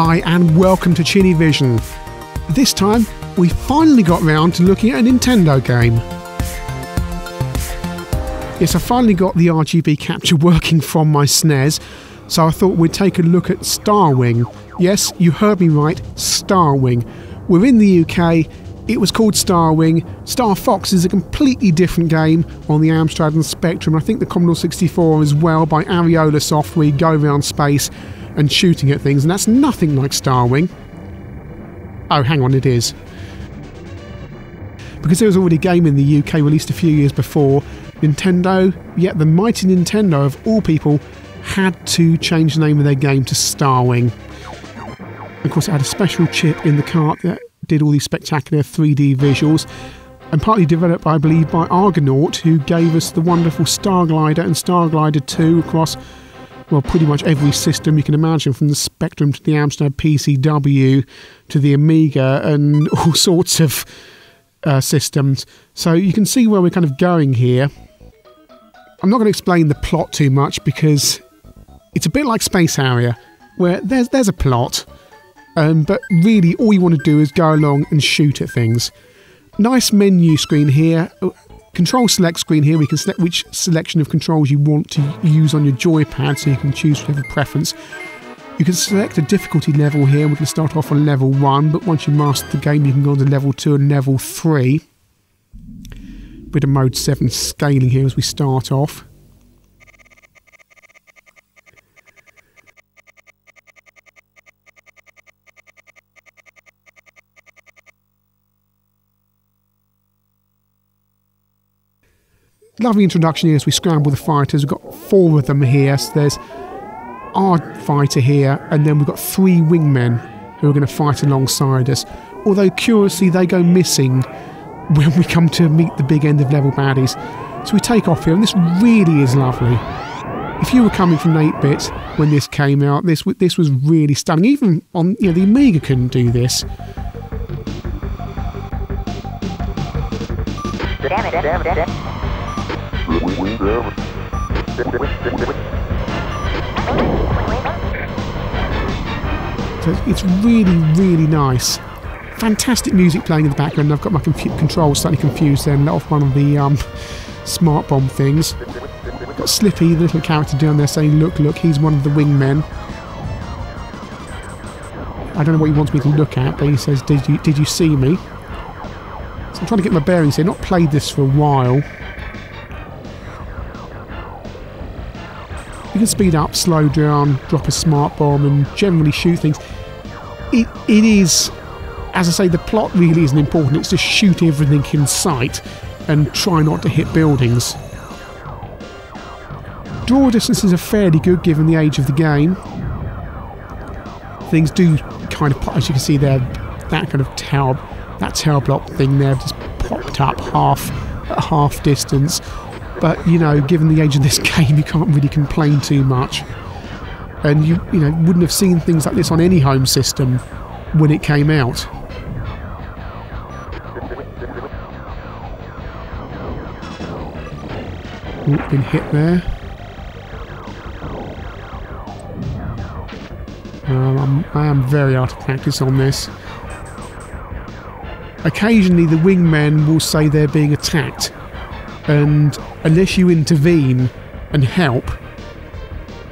Hi, and welcome to Chinny Vision. This time, we finally got round to looking at a Nintendo game. Yes, I finally got the RGB capture working from my SNES, so I thought we'd take a look at Starwing. Yes, you heard me right, Starwing. We're in the UK, it was called Starwing. Star Fox is a completely different game on the Amstrad and Spectrum. I think the Commodore 64 as well by Ariolasoft, where you go around space and shooting at things, and that's nothing like Starwing. Oh, hang on, it is. Because there was already a game in the UK released a few years before, Nintendo, yet the mighty Nintendo of all people, had to change the name of their game to Starwing. Of course, it had a special chip in the cart that did all these spectacular 3D visuals, and partly developed, I believe, by Argonaut, who gave us the wonderful Starglider and Starglider 2 across well, pretty much every system you can imagine, from the Spectrum to the Amstrad PCW to the Amiga and all sorts of uh, systems. So you can see where we're kind of going here. I'm not going to explain the plot too much because it's a bit like Space Harrier, where there's there's a plot, um, but really all you want to do is go along and shoot at things. Nice menu screen here control select screen here, we can select which selection of controls you want to use on your joypad, so you can choose whatever preference. You can select a difficulty level here. We can start off on level 1, but once you master the game, you can go on to level 2 and level 3. Bit of mode 7 scaling here as we start off. Lovely introduction here as we scramble the fighters. We've got four of them here. So there's our fighter here, and then we've got three wingmen who are going to fight alongside us. Although, curiously, they go missing when we come to meet the big end of level baddies. So we take off here, and this really is lovely. If you were coming from 8-bit when this came out, this this was really stunning. Even on you know the Amiga couldn't do this. Damn it, damn it, damn it. So it's really, really nice. Fantastic music playing in the background. I've got my controls slightly confused then, let off one of the um, smart bomb things. Got Slippy, the little character down there saying, look, look, he's one of the wingmen. I don't know what he wants me to look at, but he says, did you, did you see me? So I'm trying to get my bearings here. Not played this for a while. You can speed up, slow down, drop a smart bomb, and generally shoot things. It, it is, as I say, the plot really isn't important. It's just shoot everything in sight and try not to hit buildings. Draw distances are fairly good given the age of the game. Things do kind of, as you can see there, that kind of tower, that tower block thing there just popped up half, half distance but you know, given the age of this game, you can't really complain too much. And you you know wouldn't have seen things like this on any home system when it came out. Ooh, been hit there. Um, I am very out of practice on this. Occasionally, the wingmen will say they're being attacked, and unless you intervene and help,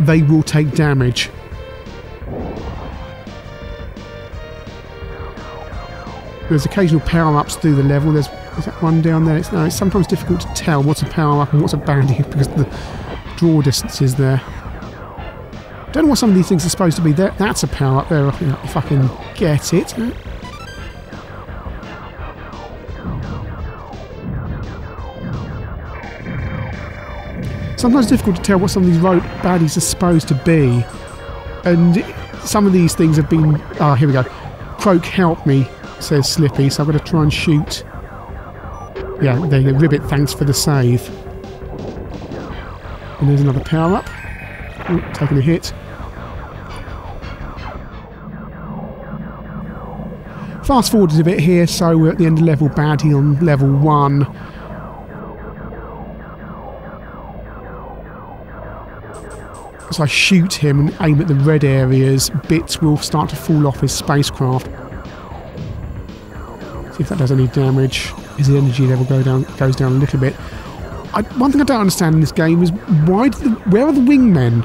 they will take damage. There's occasional power ups through the level. There's is that one down there. It's, no, it's sometimes difficult to tell what's a power up and what's a bounty because the draw distance is there. Don't know what some of these things are supposed to be. There, that's a power up there if I can get it. Sometimes difficult to tell what some of these road baddies are supposed to be. And some of these things have been. Ah, here we go. Croak, help me, says Slippy. So I've got to try and shoot. Yeah, there you go. Ribbit, thanks for the save. And there's another power up. Taking a hit. Fast forwarded a bit here, so we're at the end of level baddie on level 1. As I shoot him and aim at the red areas, bits will start to fall off his spacecraft. See if that does any damage. His energy level go down, goes down a little bit. I, one thing I don't understand in this game is why the, where are the wingmen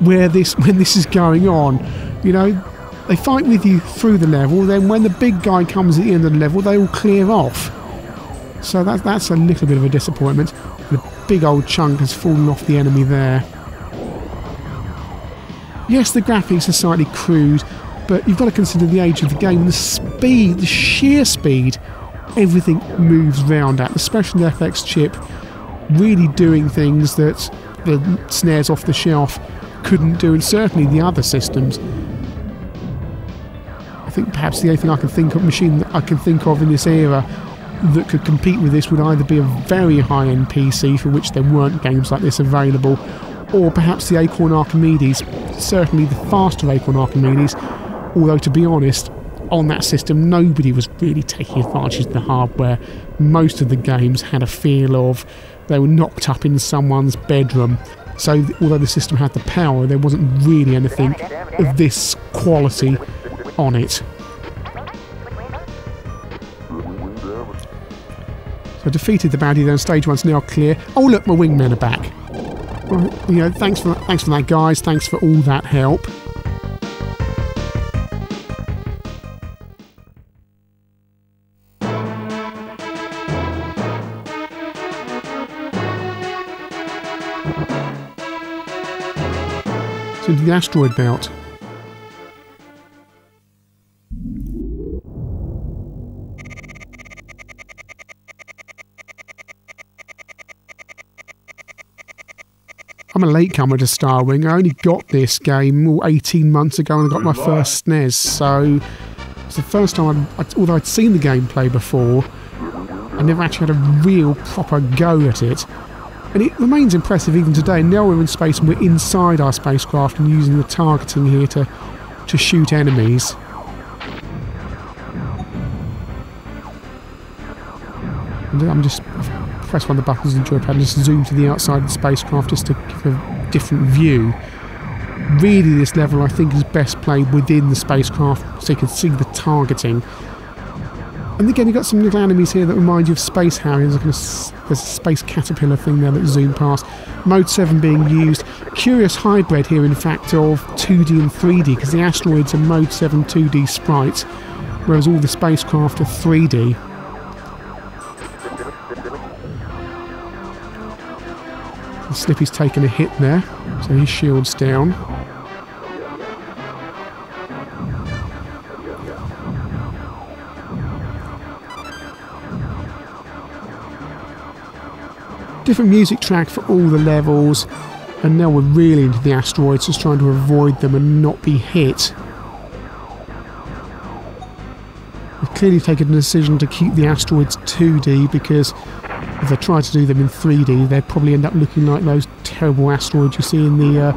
where this when this is going on? You know, they fight with you through the level. Then when the big guy comes at the end of the level, they all clear off. So that, that's a little bit of a disappointment. The big old chunk has fallen off the enemy there. Yes, the graphics are slightly crude, but you've got to consider the age of the game and the speed, the sheer speed everything moves round at. Especially the special FX chip really doing things that the SNES off the shelf couldn't do, and certainly the other systems. I think perhaps the only thing I can think of machine that I can think of in this era that could compete with this would either be a very high-end PC for which there weren't games like this available, or perhaps the Acorn Archimedes. Certainly the faster Acorn Archimedes, although to be honest, on that system nobody was really taking advantage of the hardware. Most of the games had a feel of they were knocked up in someone's bedroom. So although the system had the power, there wasn't really anything of this quality on it. So defeated the baddie then, stage one's now clear. Oh look, my wingmen are back. Well, you know, thanks for thanks for that guys, thanks for all that help. So the asteroid belt. I'm a latecomer to Star Wing. I only got this game 18 months ago and I got my first SNES, so it's the first time, i although I'd seen the gameplay before, I never actually had a real proper go at it. And it remains impressive even today. Now we're in space and we're inside our spacecraft and using the targeting here to, to shoot enemies. And I'm just press one of the buttons in the joypad and just zoom to the outside of the spacecraft just to give a different view. Really, this level I think is best played within the spacecraft so you can see the targeting. And again, you've got some little enemies here that remind you of Space Harriers. There's a space caterpillar thing there that zoom past. Mode 7 being used. Curious hybrid here, in fact, of 2D and 3D, because the asteroids are Mode 7 2D sprites, whereas all the spacecraft are 3D. Slippy's taken a hit there, so his shield's down. Different music track for all the levels, and now we're really into the asteroids, just trying to avoid them and not be hit. Clearly taken a decision to keep the asteroids 2D because if they try to do them in 3D, they'd probably end up looking like those terrible asteroids you see in the uh,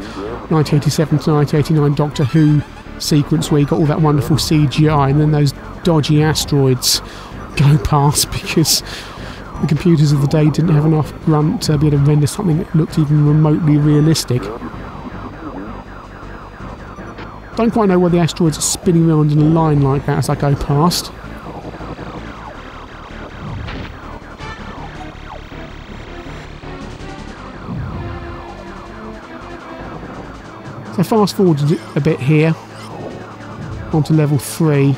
1987 to 1989 Doctor Who sequence where you got all that wonderful CGI and then those dodgy asteroids go past because the computers of the day didn't have enough grunt to be able to render something that looked even remotely realistic. Don't quite know why the asteroids are spinning around in a line like that as I go past. So fast forward a bit here onto level 3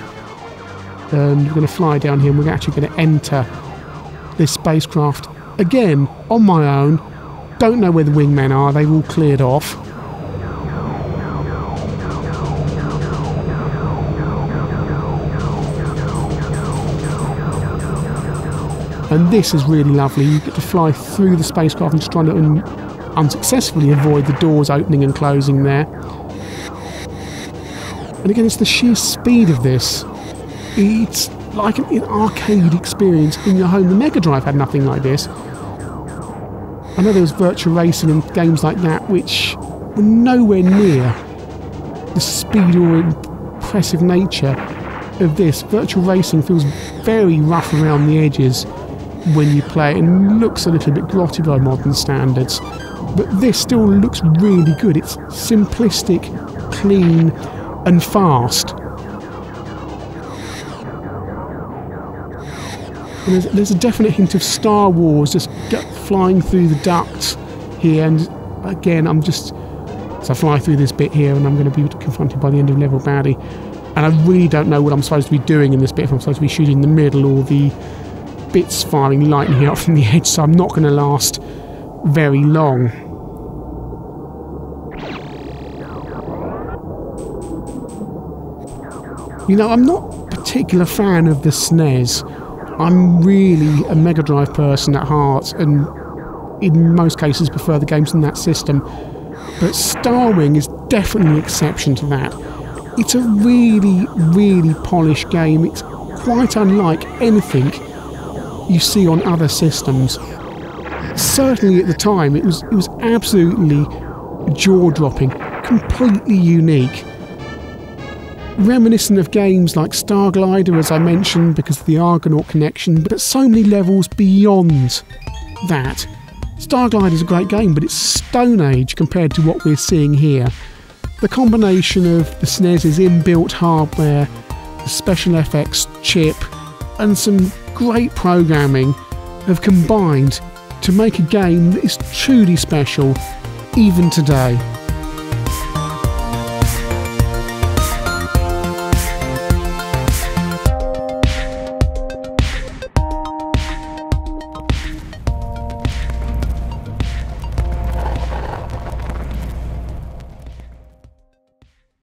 and we're going to fly down here and we're actually going to enter this spacecraft again on my own. Don't know where the wingmen are they've all cleared off. And this is really lovely. You get to fly through the spacecraft and just trying to unsuccessfully avoid the doors opening and closing there. And again, it's the sheer speed of this. It's like an, an arcade experience in your home. The Mega Drive had nothing like this. I know there was Virtua Racing and games like that which were nowhere near the speed or impressive nature of this. Virtua Racing feels very rough around the edges when you play it and looks a little bit grotty by modern standards. But this still looks really good. It's simplistic, clean, and fast. And there's, there's a definite hint of Star Wars just flying through the ducts here. And again, I'm just. So I fly through this bit here, and I'm going to be confronted by the end of level baddie. And I really don't know what I'm supposed to be doing in this bit. If I'm supposed to be shooting the middle or the bits firing lightning out from the edge, so I'm not going to last very long. You know, I'm not a particular fan of the SNES. I'm really a Mega Drive person at heart, and in most cases prefer the games in that system. But Starwing is definitely an exception to that. It's a really, really polished game. It's quite unlike anything you see on other systems. Certainly at the time, it was it was absolutely jaw-dropping, completely unique. Reminiscent of games like Starglider, as I mentioned, because of the Argonaut connection, but so many levels beyond that. Starglider is a great game, but it's Stone Age compared to what we're seeing here. The combination of the SNES's inbuilt hardware, the Special FX chip, and some great programming have combined to make a game that is truly special even today.